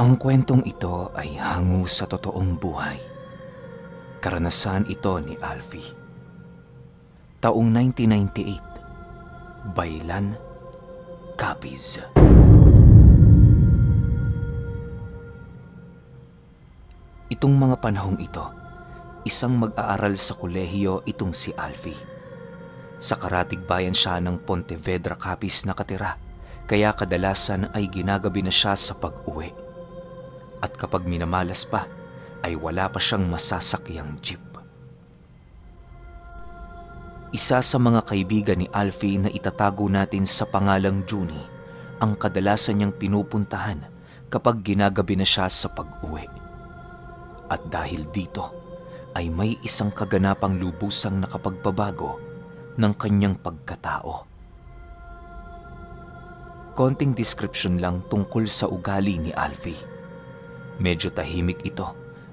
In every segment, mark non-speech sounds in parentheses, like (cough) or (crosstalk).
Ang kwentong ito ay hango sa totoong buhay. Karanasan ito ni Alfie. Taong 1998, Baylan, Capiz. Itong mga panahong ito, isang mag-aaral sa kolehiyo itong si Alfie. Sa karatig bayan siya ng Pontevedra Capiz nakatira, kaya kadalasan ay ginagabi na siya sa pag-uwi. At kapag minamalas pa, ay wala pa siyang masasakyang jeep. Isa sa mga kaibigan ni Alfie na itatago natin sa pangalang Junie ang kadalasan niyang pinupuntahan kapag ginagabi na siya sa pag-uwi. At dahil dito, ay may isang kaganapang lubusang nakapagbabago ng kanyang pagkatao. Konting description lang tungkol sa ugali ni Alfie. Medyo tahimik ito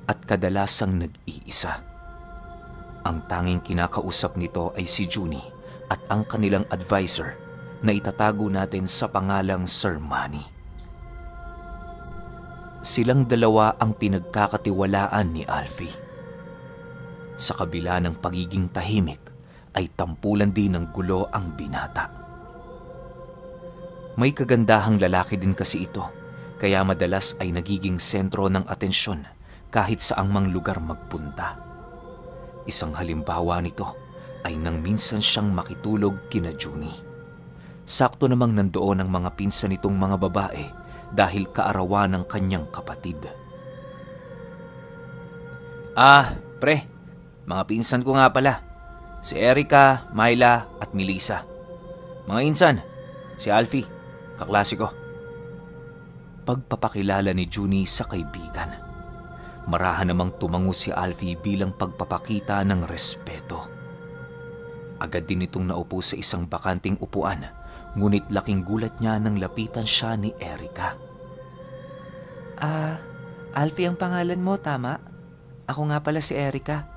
at kadalasang nag-iisa. Ang tanging kinakausap nito ay si Junie at ang kanilang advisor na itatago natin sa pangalang Sir Manny. Silang dalawa ang pinagkakatiwalaan ni Alfie. Sa kabila ng pagiging tahimik ay tampulan din ng gulo ang binata. May kagandahang lalaki din kasi ito kaya madalas ay nagiging sentro ng atensyon kahit saang mang lugar magpunta. Isang halimbawa nito ay nang minsan siyang makitulog kina Junie. Sakto namang nandoon ang mga pinsan nitong mga babae dahil kaarawan ng kanyang kapatid. Ah, pre, mga pinsan ko nga pala. Si Erika, Myla at Melissa. Mga insan, si Alfie, kaklase ko. Pagpapakilala ni Junie sa kaibigan. Marahan namang tumango si Alfie bilang pagpapakita ng respeto. Agad din itong naupo sa isang bakanting upuan, ngunit laking gulat niya nang lapitan siya ni Erika. Ah, Alfie ang pangalan mo, tama? Ako nga pala si Erika.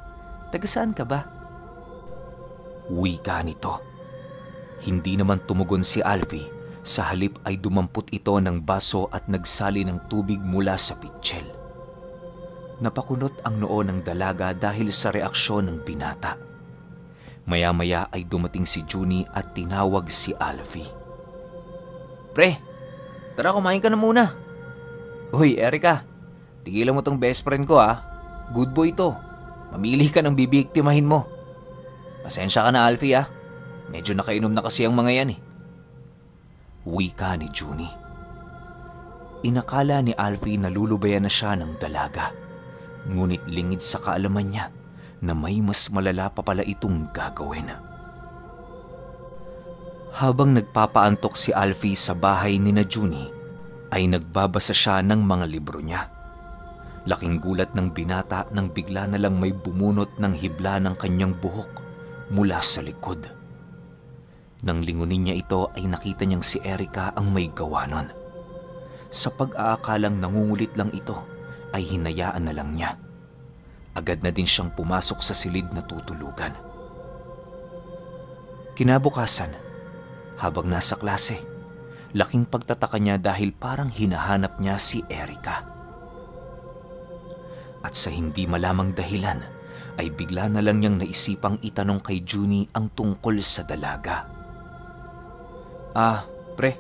Taga saan ka ba? Wika nito. Hindi naman tumugon si Alfie. Sa halip ay dumampot ito ng baso at nagsali ng tubig mula sa pitchel. Napakunot ang noo ng dalaga dahil sa reaksyon ng binata. Maya-maya ay dumating si Junie at tinawag si Alfie. Pre, tara kumain ka na muna. Uy, Erika, tigilan mo tong best friend ko ah. Good boy to. Mamili ka ng bibiktimahin mo. Pasensya ka na Alfie ah. Medyo nakainom na kasi ang mga yan eh. Wika ni Junie. Inakala ni Alfie na lulubayan na siya ng dalaga. Ngunit lingid sa kaalaman niya na may mas malala pa pala itong gagawin. Habang nagpapaantok si Alfie sa bahay ni na Junie, ay nagbabasa siya ng mga libro niya. Laking gulat ng binata nang bigla na lang may bumunot ng hibla ng kanyang buhok mula sa likod. Nang lingunin niya ito ay nakita niyang si Erika ang may gawa nun. Sa pag-aakalang nangungulit lang ito ay hinayaan na lang niya. Agad na din siyang pumasok sa silid na tutulugan. Kinabukasan, habang nasa klase, laking pagtataka niya dahil parang hinahanap niya si Erika. At sa hindi malamang dahilan, ay bigla na lang niyang naisipang itanong kay Junie ang tungkol sa dalaga. Ah, pre,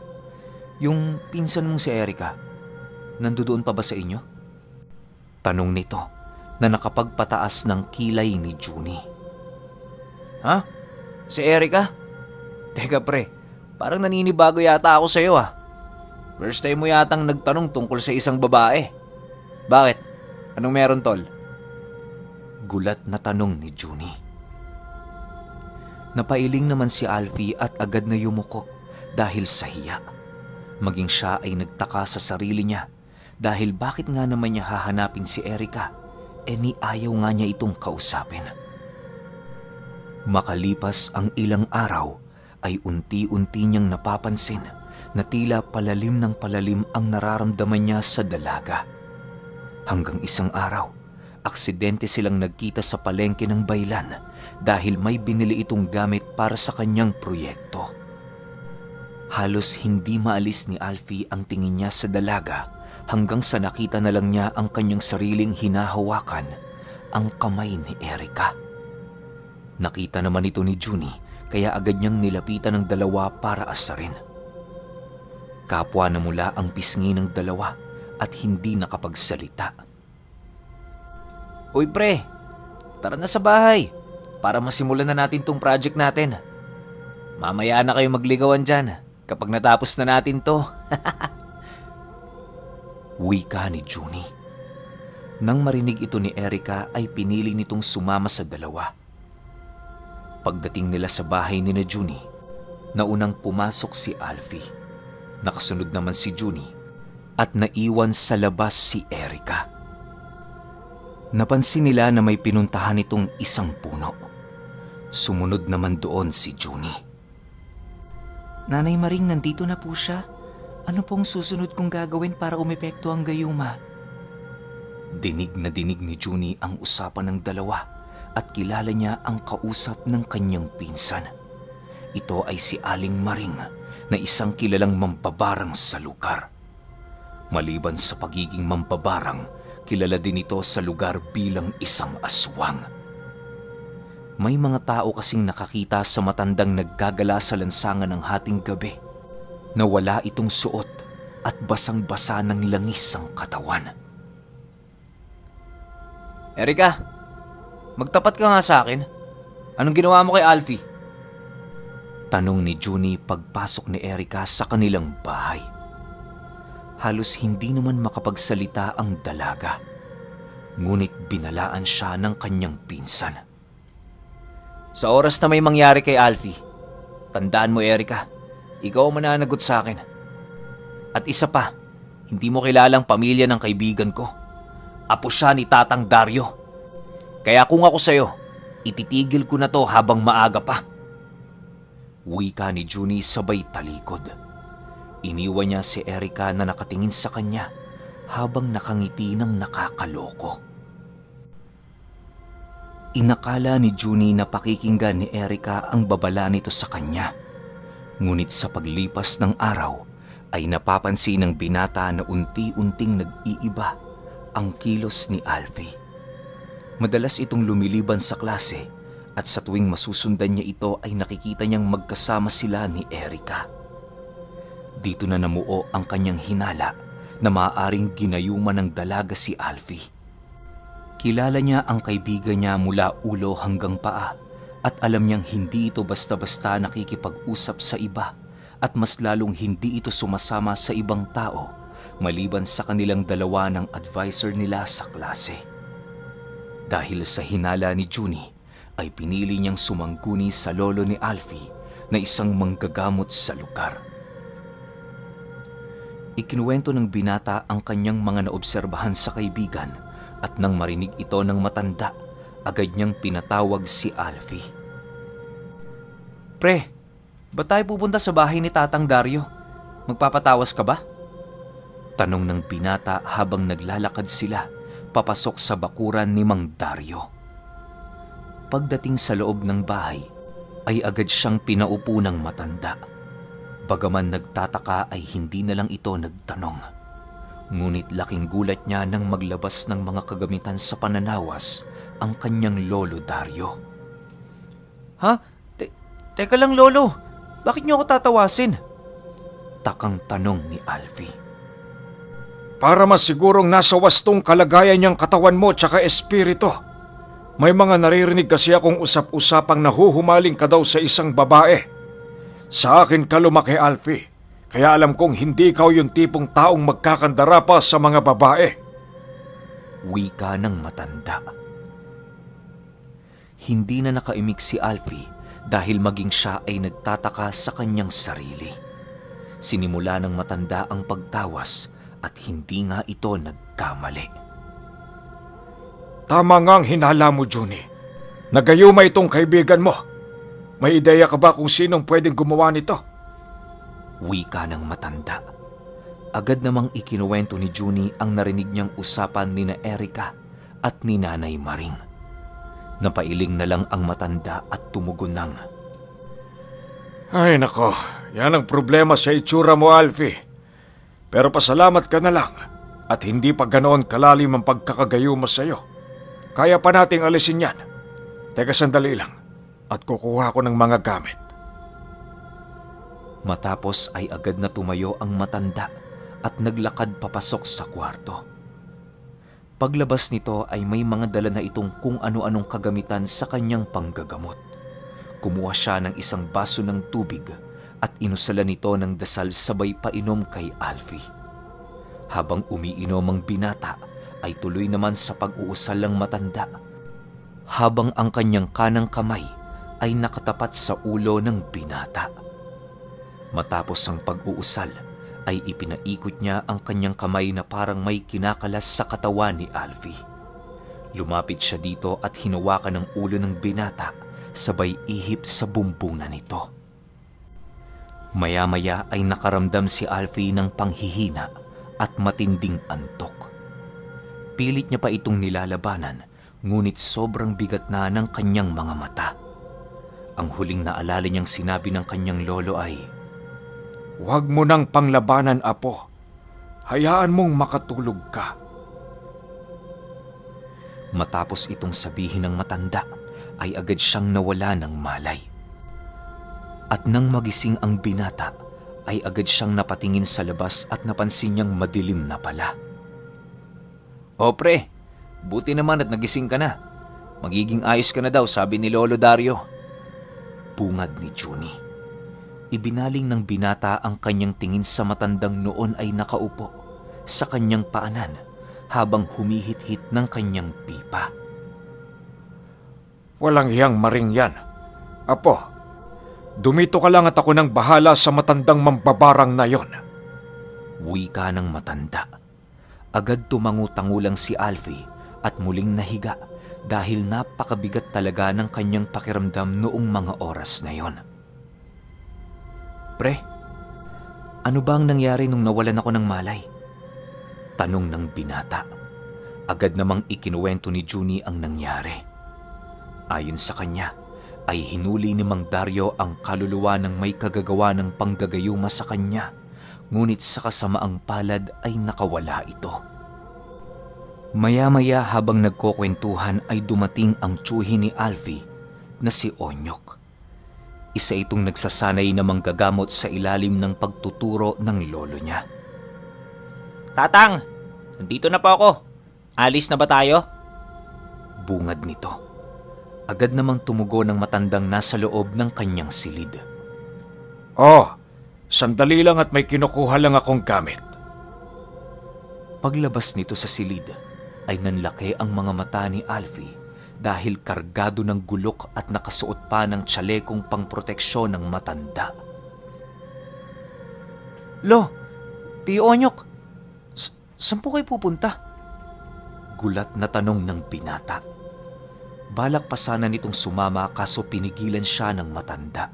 yung pinsan mong si Erika, nandoon pa ba sa inyo? Tanong nito na nakapagpataas ng kilay ni Junie. Ha? Si Erika? Teka pre, parang naninibago yata ako sa'yo ah. First time mo yatang nagtanong tungkol sa isang babae. Bakit? Anong meron tol? Gulat na tanong ni Junie. Napailing naman si Alfie at agad na yumuko dahil sa hiya. Maging siya ay nagtaka sa sarili niya dahil bakit nga naman niya hahanapin si Erika e ni ayaw nga niya itong kausapin. Makalipas ang ilang araw ay unti-unti niyang napapansin na tila palalim ng palalim ang nararamdaman niya sa dalaga. Hanggang isang araw, aksidente silang nagkita sa palengke ng baylan dahil may binili itong gamit para sa kanyang proyekto. Halos hindi maalis ni Alfie ang tingin niya sa dalaga hanggang sa nakita na lang niya ang kanyang sariling hinahawakan, ang kamay ni Erika. Nakita naman ito ni Junie kaya agad niyang nilapitan ng dalawa para asarin. Kapwa na mula ang pisngi ng dalawa at hindi nakapagsalita. Uy pre, tara na sa bahay para masimulan na natin tong project natin. Mamaya na kayo magligawan dyan kapag natapos na natin to. (laughs) Wika ni Junie. Nang marinig ito ni Erika ay pinili nitong sumama sa dalawa. Pagdating nila sa bahay ni na Junie, naunang pumasok si Alfie. Nakasunod naman si Junie at naiwan sa labas si Erika. Napansin nila na may pinuntahan itong isang puno. Sumunod naman doon si Junie. Nanay Maring, nandito na po siya. Ano pong susunod kong gagawin para umepekto ang gayuma? Dinig na dinig ni Junie ang usapan ng dalawa at kilala niya ang kausap ng kanyang pinsan. Ito ay si Aling Maring na isang kilalang mambabarang sa lugar. Maliban sa pagiging mambabarang, kilala din ito sa lugar bilang isang aswang. May mga tao kasing nakakita sa matandang naggagala sa lansangan ng hating gabi na wala itong suot at basang-basa ng langis ang katawan. Erika, magtapat ka nga sa akin. Anong ginawa mo kay Alfie? Tanong ni Junie pagpasok ni Erika sa kanilang bahay. Halos hindi naman makapagsalita ang dalaga. Ngunit binalaan siya ng kanyang pinsan. Sa oras na may mangyari kay Alfie, tandaan mo Erika, ikaw ang mananagot sa akin. At isa pa, hindi mo kilalang pamilya ng kaibigan ko. Apo siya ni Tatang Dario. Kaya kung ako sa'yo, ititigil ko na to habang maaga pa. Wika ni Junie sabay talikod. Iniwan niya si Erika na nakatingin sa kanya habang nakangiti ng nakakaloko. Inakala ni Junie na pakikinggan ni Erika ang babala nito sa kanya. Ngunit sa paglipas ng araw ay napapansin ng binata na unti-unting nag-iiba ang kilos ni Alfie. Madalas itong lumiliban sa klase at sa tuwing masusundan niya ito ay nakikita niyang magkasama sila ni Erika. Dito na namuo ang kanyang hinala na maaaring ginayuman ng dalaga si Alfie. Kilala niya ang kaibigan niya mula ulo hanggang paa at alam niyang hindi ito basta-basta nakikipag-usap sa iba at mas lalong hindi ito sumasama sa ibang tao maliban sa kanilang dalawa ng advisor nila sa klase. Dahil sa hinala ni Junie ay pinili niyang sumangguni sa lolo ni Alfie na isang manggagamot sa lugar. Ikinuwento ng binata ang kanyang mga naobserbahan sa kaibigan at nang marinig ito ng matanda, agad niyang pinatawag si Alfie. Pre, ba tayo pupunta sa bahay ni Tatang Dario? Magpapatawas ka ba? Tanong ng binata habang naglalakad sila papasok sa bakuran ni Mang Dario. Pagdating sa loob ng bahay, ay agad siyang pinaupo ng matanda. Bagaman nagtataka ay hindi na lang ito nagtanong. Ngunit laking gulat niya nang maglabas ng mga kagamitan sa pananawas ang kanyang lolo Dario. Ha? Te- teka lang lolo, bakit niyo ako tatawasin? Takang tanong ni Alfie. Para masigurong nasa wastong kalagayan niyang katawan mo tsaka espiritu. May mga naririnig kasi akong usap-usapang nahuhumaling ka daw sa isang babae. Sa akin ka lumaki, Alfie. Kaya alam kong hindi ikaw yung tipong taong magkakandara pa sa mga babae. Wika ng matanda. Hindi na nakaimik si Alfie dahil maging siya ay nagtataka sa kanyang sarili. Sinimula ng matanda ang pagtawas at hindi nga ito nagkamali. Tama nga ang hinala mo, Junie. Nagayuma itong kaibigan mo. May ideya ka ba kung sinong pwedeng gumawa nito? Wika ng matanda. Agad namang ikinuwento ni Junie ang narinig niyang usapan ni na Erika at ni Nanay Maring. Napailing na lang ang matanda at tumugon ng, Ay nako, Yan ang problema sa itsura mo, Alfie. Pero pasalamat ka na lang at hindi pa ganoon kalalim ang pagkakagayuma sa iyo. Kaya pa nating alisin yan. Teka sandali lang at kukuha ko ng mga gamit. Matapos ay agad na tumayo ang matanda at naglakad papasok sa kwarto. Paglabas nito ay may mga dala na itong kung ano-anong kagamitan sa kanyang panggagamot. Kumuha siya ng isang baso ng tubig at inusalan nito ng dasal sabay painom kay Alfie. Habang umiinom ang binata, ay tuloy naman sa pag-uusal ng matanda. Habang ang kanyang kanang kamay ay nakatapat sa ulo ng binata. Matapos ang pag-uusal, ay ipinaikot niya ang kanyang kamay na parang may kinakalas sa katawan ni Alfie. Lumapit siya dito at hinawakan ang ulo ng binata sabay ihip sa bumbungan nito. Maya-maya ay nakaramdam si Alfie ng panghihina at matinding antok. Pilit niya pa itong nilalabanan ngunit sobrang bigat na ng kanyang mga mata. Ang huling naalala niyang sinabi ng kanyang lolo ay, Huwag mo nang panglabanan, Apo. Hayaan mong makatulog ka. Matapos itong sabihin ng matanda, ay agad siyang nawala ng malay. At nang magising ang binata, ay agad siyang napatingin sa labas at napansin niyang madilim na pala. O pre, buti naman at nagising ka na. Magiging ayos ka na daw, sabi ni Lolo Dario. Bungad ni Junie. Ibinaling ng binata ang kanyang tingin sa matandang noon ay nakaupo sa kanyang paanan habang humihit-hit ng kanyang pipa. Walang hiyang maring yan. Apo, dumito ka lang at ako nang bahala sa matandang mambabarang na yon. Wika ng matanda. Agad tumangutangulang si Alfie at muling nahiga dahil napakabigat talaga ng kanyang pakiramdam noong mga oras na yon. Pre, ano ba ang nangyari nung nawalan ako ng malay? Tanong ng binata. Agad namang ikinuwento ni Junie ang nangyari. Ayon sa kanya, ay hinuli ni Mang Dario ang kaluluwa ng may kagagawa ng panggagayuma sa kanya, ngunit sa kasamaang palad ay nakawala ito. Maya-maya habang nagkukwentuhan ay dumating ang tsuhi ni Alfie na si Onyok. Isa itong nagsasanay na manggagamot sa ilalim ng pagtuturo ng lolo niya. Tatang, nandito na po ako. Alis na ba tayo? Bungad nito. Agad namang tumugo ng matandang nasa loob ng kanyang silid. Oh, sandali lang at may kinukuha lang akong gamit. Paglabas nito sa silid, ay nanlaki ang mga mata ni Alfie dahil kargado ng gulok at nakasuot pa ng tsalekong pangproteksyon ng matanda. Lo, Tio Onyok, saan po kayo pupunta? Gulat na tanong ng binata. Balak pa sana nitong sumama kaso pinigilan siya ng matanda.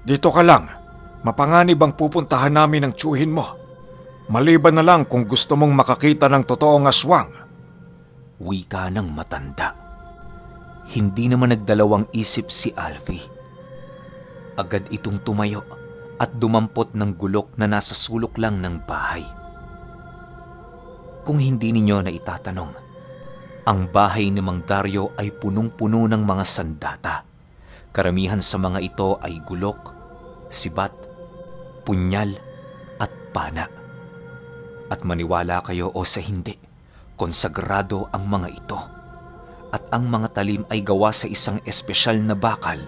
Dito ka lang. Mapanganib ang pupuntahan namin ng tsuhin mo. Maliban na lang kung gusto mong makakita ng totoong aswang. Wika ng matanda. Hindi naman nagdalawang isip si Alfie. Agad itong tumayo at dumampot ng gulok na nasa sulok lang ng bahay. Kung hindi ninyo na itatanong, ang bahay ni Mang Dario ay punong-puno ng mga sandata. Karamihan sa mga ito ay gulok, sibat, punyal at pana. At maniwala kayo o sa hindi, konsagrado ang mga ito. At ang mga talim ay gawa sa isang espesyal na bakal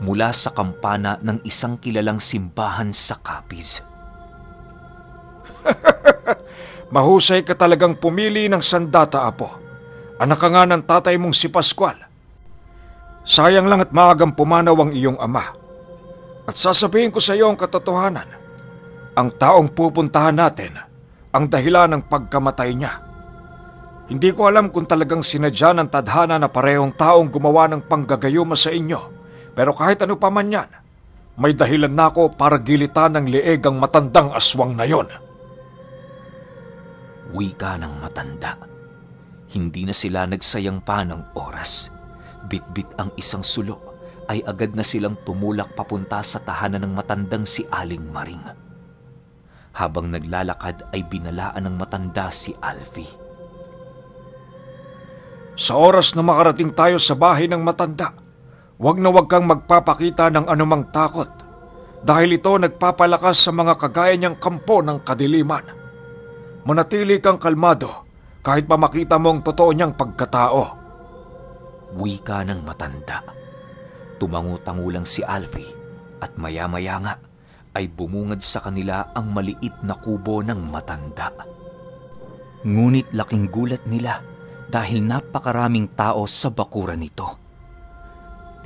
mula sa kampana ng isang kilalang simbahan sa Capiz. (laughs) Mahusay ka talagang pumili ng sandata, Apo. Anak ka nga ng tatay mong si Pascual. Sayang lang at maagang pumanaw ang iyong ama. At sasabihin ko sa iyo ang katotohanan. Ang taong pupuntahan natin, ang dahilan ng pagkamatay niya. Hindi ko alam kung talagang sinadya ng tadhana na parehong taong gumawa ng panggagayuma sa inyo. Pero kahit ano pa man yan, may dahilan na ako para gilitan ng leeg ang matandang aswang na yon. Wika ng matanda. Hindi na sila nagsayang pa ng oras. Bitbit ang isang sulo ay agad na silang tumulak papunta sa tahanan ng matandang si Aling Maring. Habang naglalakad ay binalaan ng matanda si Alfie. Sa oras na makarating tayo sa bahay ng matanda, huwag na huwag kang magpapakita ng anumang takot dahil ito nagpapalakas sa mga kagaya niyang kampo ng kadiliman. Manatili kang kalmado kahit pa makita mo ang totoo niyang pagkatao. Wika ng matanda. Tumangu-tangu lang si Alfie at maya-maya nga ay bumungad sa kanila ang maliit na kubo ng matanda. Ngunit laking gulat nila dahil napakaraming tao sa bakuran nito.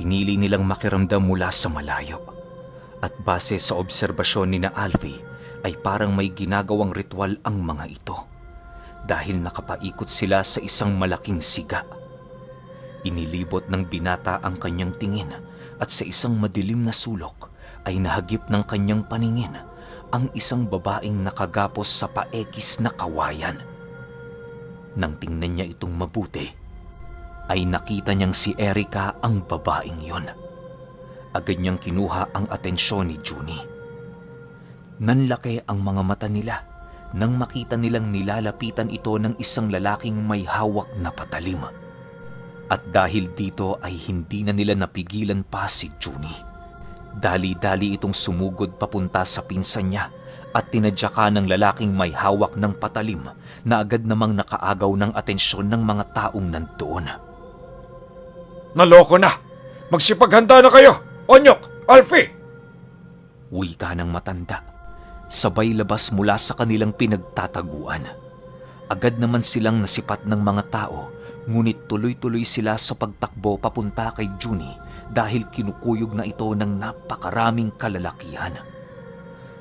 Pinili nilang makiramdam mula sa malayo at base sa obserbasyon ni na Alfie ay parang may ginagawang ritual ang mga ito dahil nakapaikot sila sa isang malaking siga. Inilibot ng binata ang kanyang tingin at sa isang madilim na sulok ay nahagip ng kanyang paningin ang isang babaeng nakagapos sa paekis na kawayan. Nang tingnan niya itong mabuti, ay nakita niyang si Erika ang babaeng yon. Agad niyang kinuha ang atensyon ni Junie. Nanlaki ang mga mata nila nang makita nilang nilalapitan ito ng isang lalaking may hawak na patalim. At dahil dito ay hindi na nila napigilan pa si Junie. Dali-dali itong sumugod papunta sa pinsan niya at tinadya ng lalaking may hawak ng patalim na agad namang nakaagaw ng atensyon ng mga taong nandoon. Naloko na! Magsipaghanda na kayo! Onyok! Alfie! Wika ng matanda. Sabay labas mula sa kanilang pinagtataguan. Agad naman silang nasipat ng mga tao ngunit tuloy-tuloy sila sa pagtakbo papunta kay Junie dahil kinukuyog na ito ng napakaraming kalalakihan.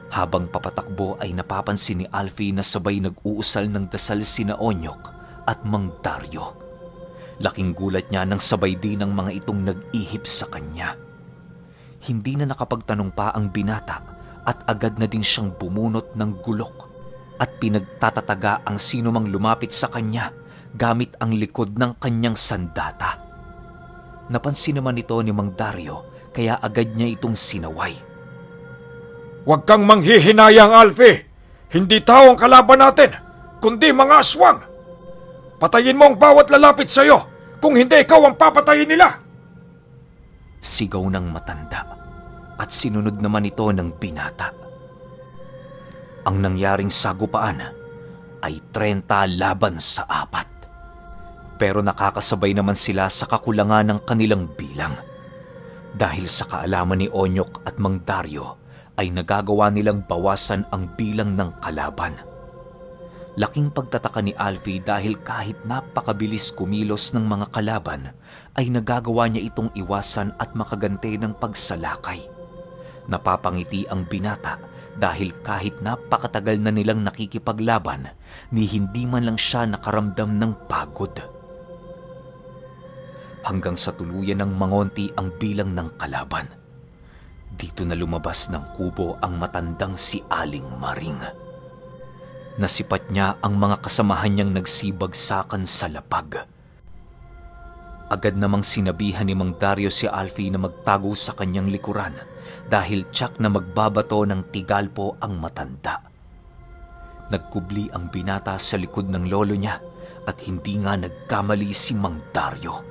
Habang papatakbo ay napapansin ni Alfie na sabay nag-uusal ng dasal sina Onyok at Mang Dario. Laking gulat niya nang sabay din ng mga itong nag-ihip sa kanya. Hindi na nakapagtanong pa ang binata at agad na din siyang bumunot ng gulok at pinagtatataga ang sino mang lumapit sa kanya gamit ang likod ng kanyang sandata. Napansin naman ito ni Mang Dario kaya agad niya itong sinaway. Huwag kang manghihinayang, Alfie! Hindi tao ang kalaban natin, kundi mga aswang! Patayin mo ang bawat lalapit sa'yo, kung hindi ikaw ang papatayin nila! Sigaw ng matanda at sinunod naman ito ng binata. Ang nangyaring sagupaan ay 30 laban sa apat. Pero nakakasabay naman sila sa kakulangan ng kanilang bilang. Dahil sa kaalaman ni Onyok at Mang Dario ay nagagawa nilang bawasan ang bilang ng kalaban. Laking pagtataka ni Alfie dahil kahit napakabilis kumilos ng mga kalaban ay nagagawa niya itong iwasan at makagante ng pagsalakay. Napapangiti ang binata dahil kahit napakatagal na nilang nakikipaglaban, ni hindi man lang siya nakaramdam ng pagod. Hanggang sa tuluyan ng mangonti ang bilang ng kalaban. Dito na lumabas ng kubo ang matandang si Aling Maring. Nasipat niya ang mga kasamahan niyang nagsibagsakan sa lapag. Agad namang sinabihan ni Mang Dario si Alfie na magtago sa kanyang likuran dahil tsak na magbabato ng tigalpo ang matanda. Nagkubli ang binata sa likod ng lolo niya at hindi nga nagkamali si Mang Dario.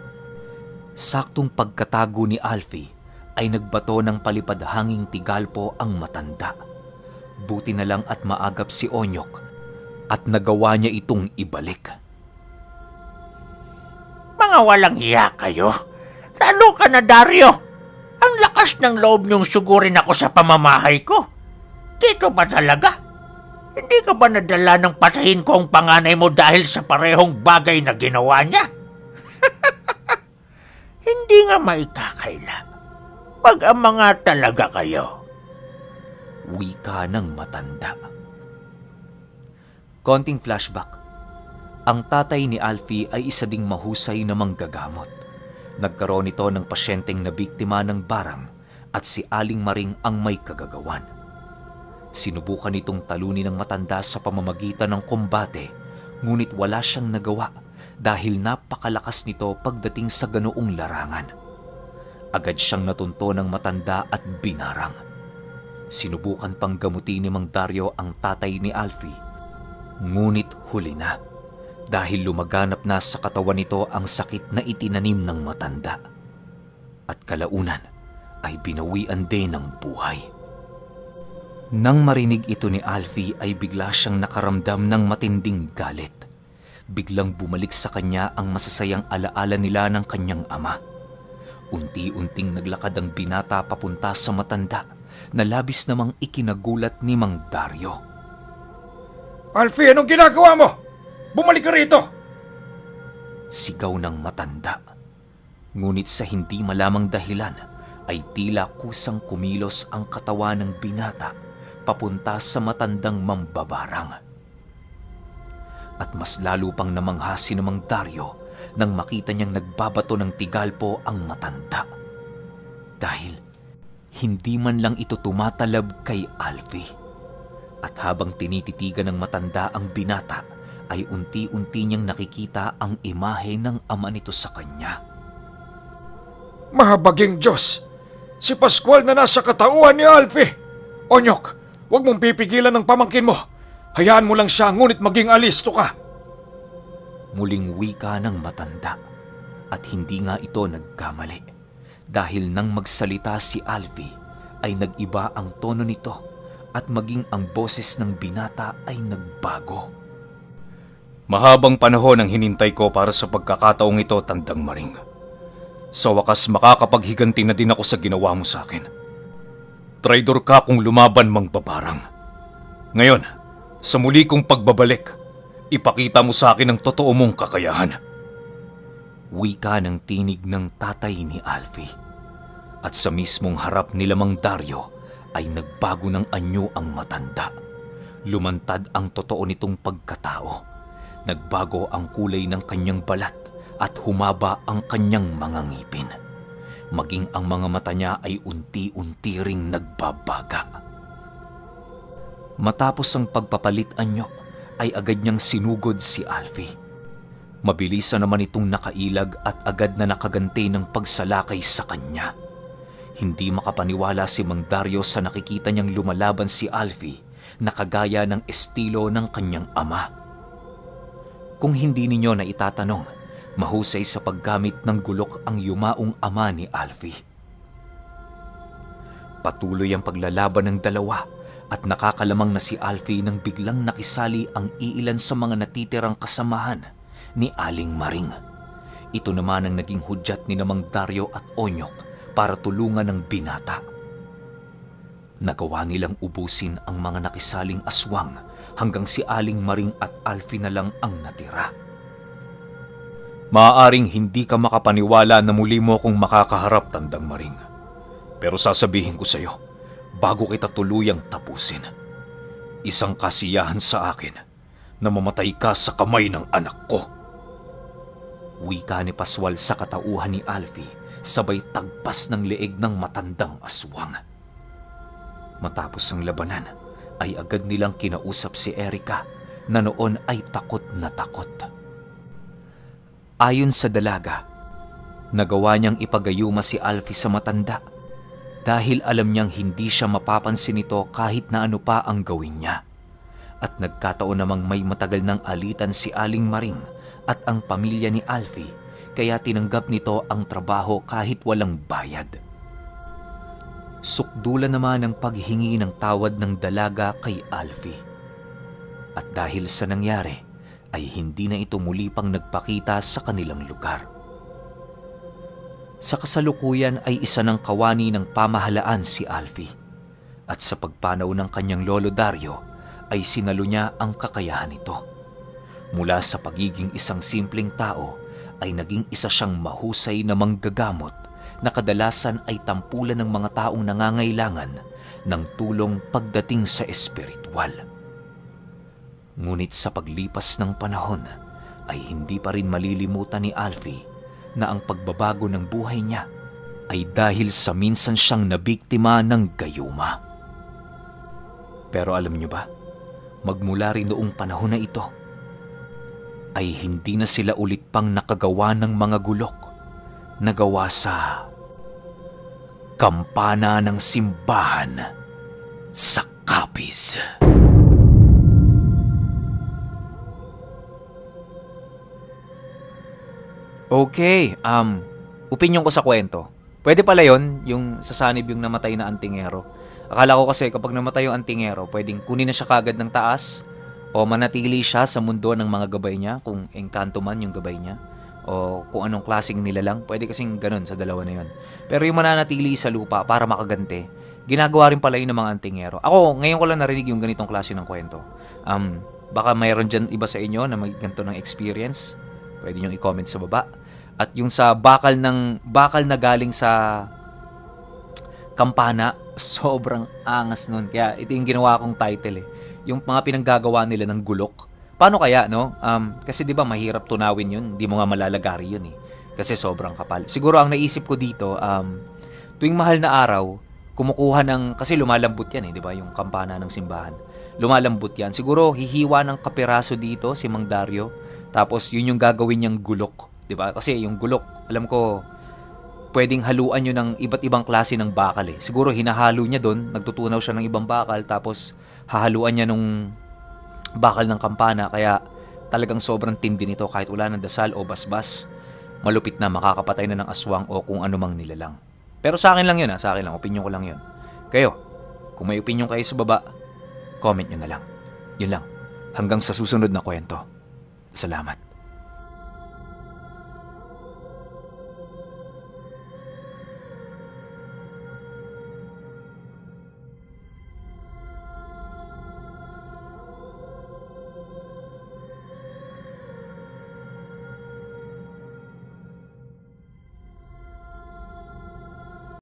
Saktong pagkatago ni Alfie ay nagbato ng palipadhanging tigalpo ang matanda. Buti na lang at maagap si Onyok at nagawa niya itong ibalik. Mga walang hiya kayo. Lalo ka na, Dario. Ang lakas ng loob niyong sugurin ako sa pamamahay ko. Dito ba talaga? Hindi ka ba nadala ng patayin ko ang panganay mo dahil sa parehong bagay na ginawa niya? (laughs) Hindi nga maikakaila. Mag-ama nga talaga kayo. Wika ng matanda. Konting flashback. Ang tatay ni Alfie ay isa ding mahusay na manggagamot. Nagkaroon ito ng pasyenteng na biktima ng barang at si Aling Maring ang may kagagawan. Sinubukan itong talunin ng matanda sa pamamagitan ng kombate ngunit wala siyang nagawa dahil napakalakas nito pagdating sa ganoong larangan. Agad siyang natunto ng matanda at binarang. Sinubukan pang gamutin ni Mang Dario ang tatay ni Alfie. Ngunit huli na dahil lumaganap na sa katawan nito ang sakit na itinanim ng matanda. At kalaunan ay binawian din ng buhay. Nang marinig ito ni Alfie ay bigla siyang nakaramdam ng matinding galit. Biglang bumalik sa kanya ang masasayang alaala nila ng kanyang ama Unti-unting naglakad ang binata papunta sa matanda na labis namang ikinagulat ni Mang Dario. Alfie, anong ginagawa mo? Bumalik ka rito! Sigaw ng matanda. Ngunit sa hindi malamang dahilan ay tila kusang kumilos ang katawan ng binata papunta sa matandang mambabarang. At mas lalo pang namangha si Mang Dario nang makita niyang nagbabato ng tigalpo ang matanda. Dahil hindi man lang ito tumatalab kay Alfie. At habang tinititigan ng matanda ang binata, ay unti-unti niyang nakikita ang imahe ng ama nito sa kanya. Mahabaging Diyos! Si Pascual na nasa katauhan ni Alfie! Onyok, huwag mong pipigilan ng pamangkin mo. Hayaan mo lang siya ngunit maging alisto ka. Muling wika ng matanda at hindi nga ito nagkamali dahil nang magsalita si Alfie ay nagiba ang tono nito at maging ang boses ng binata ay nagbago. Mahabang panahon ang hinintay ko para sa pagkakataong ito, Tandang Maring. Sa wakas makakapaghiganti na din ako sa ginawa mo sa akin. Traidor ka kung lumaban mang babarang. Ngayon, sa muli kong pagbabalik, Ipakita mo sa akin ang totoo mong kakayahan. Wika ng tinig ng tatay ni Alfie. At sa mismong harap ni Lamang Dario ay nagbago ng anyo ang matanda. Lumantad ang totoo nitong pagkatao. Nagbago ang kulay ng kanyang balat at humaba ang kanyang mga ngipin. Maging ang mga mata niya ay unti-unti ring nagbabaga. Matapos ang pagpapalit anyo, ay agad niyang sinugod si Alfie. Mabilisan naman itong nakailag at agad na nakaganti ng pagsalakay sa kanya. Hindi makapaniwala si Mang Dario sa nakikita niyang lumalaban si Alfie na kagaya ng estilo ng kanyang ama. Kung hindi ninyo na itatanong, mahusay sa paggamit ng gulok ang yumaong ama ni Alfie. Patuloy ang paglalaban ng dalawa at nakakalamang na si Alfie nang biglang nakisali ang iilan sa mga natitirang kasamahan ni Aling Maring. Ito naman ang naging hudyat ni namang Dario at Onyok para tulungan ng binata. Nagawa nilang ubusin ang mga nakisaling aswang hanggang si Aling Maring at Alfie na lang ang natira. Maaaring hindi ka makapaniwala na muli mo akong makakaharap, Tandang Maring. Pero sasabihin ko sa iyo, bago kita tuluyang tapusin. Isang kasiyahan sa akin na mamatay ka sa kamay ng anak ko. Wika ni Paswal sa katauhan ni Alfie sabay tagpas ng leeg ng matandang aswang. Matapos ang labanan ay agad nilang kinausap si Erika na noon ay takot na takot. Ayon sa dalaga, nagawa niyang ipagayuma si Alfie sa matanda dahil alam niyang hindi siya mapapansin nito kahit na ano pa ang gawin niya. At nagkataon namang may matagal ng alitan si Aling Maring at ang pamilya ni Alfie kaya tinanggap nito ang trabaho kahit walang bayad. Sukdulan naman ang paghingi ng tawad ng dalaga kay Alfie. At dahil sa nangyari, ay hindi na ito muli pang nagpakita sa kanilang lugar. Sa kasalukuyan ay isa ng kawani ng pamahalaan si Alfie. At sa pagpanaw ng kanyang lolo Dario ay sinalo niya ang kakayahan nito. Mula sa pagiging isang simpleng tao ay naging isa siyang mahusay na manggagamot na kadalasan ay tampulan ng mga taong nangangailangan ng tulong pagdating sa espiritual. Ngunit sa paglipas ng panahon ay hindi pa rin malilimutan ni Alfie na ang pagbabago ng buhay niya ay dahil sa minsan siyang nabiktima ng gayuma. Pero alam niyo ba, magmula rin noong panahon na ito, ay hindi na sila ulit pang nakagawa ng mga gulok na gawa sa Kampana ng Simbahan sa Capiz. Okay, um, opinion ko sa kwento. Pwede pala yon yung sasanib yung namatay na antingero. Akala ko kasi kapag namatay yung antingero, pwedeng kunin na siya kagad ng taas o manatili siya sa mundo ng mga gabay niya, kung engkanto man yung gabay niya, o kung anong klaseng nilalang. Pwede kasing ganun sa dalawa na yun. Pero yung mananatili sa lupa para makagante, ginagawa rin pala yun ng mga antingero. Ako, ngayon ko lang narinig yung ganitong klase ng kwento. Um, baka mayroon dyan iba sa inyo na may ganito ng experience. Pwede nyo i-comment sa baba. At yung sa bakal ng bakal na galing sa kampana, (laughs) sobrang angas nun. Kaya ito yung ginawa kong title eh. Yung mga pinanggagawa nila ng gulok. Paano kaya, no? Um, kasi di ba mahirap tunawin yun. Hindi mo nga malalagari yun eh. Kasi sobrang kapal. Siguro ang naisip ko dito, um, tuwing mahal na araw, kumukuha ng, kasi lumalambot yan eh, di ba? Yung kampana ng simbahan. Lumalambot yan. Siguro hihiwa ng kapiraso dito si Mang Dario. Tapos yun yung gagawin niyang gulok. Di ba? Kasi yung gulok, alam ko, pwedeng haluan nyo ng iba't ibang klase ng bakal eh. Siguro hinahalo niya doon, nagtutunaw siya ng ibang bakal, tapos hahaluan niya nung bakal ng kampana, kaya talagang sobrang tindi nito kahit wala ng dasal o basbas. Malupit na makakapatay na ng aswang o kung anumang nilalang. Pero sa akin lang yun ha, sa akin lang, opinion ko lang yun. Kayo, kung may opinion kayo sa baba, comment nyo na lang. Yun lang. Hanggang sa susunod na kwento. Salamat.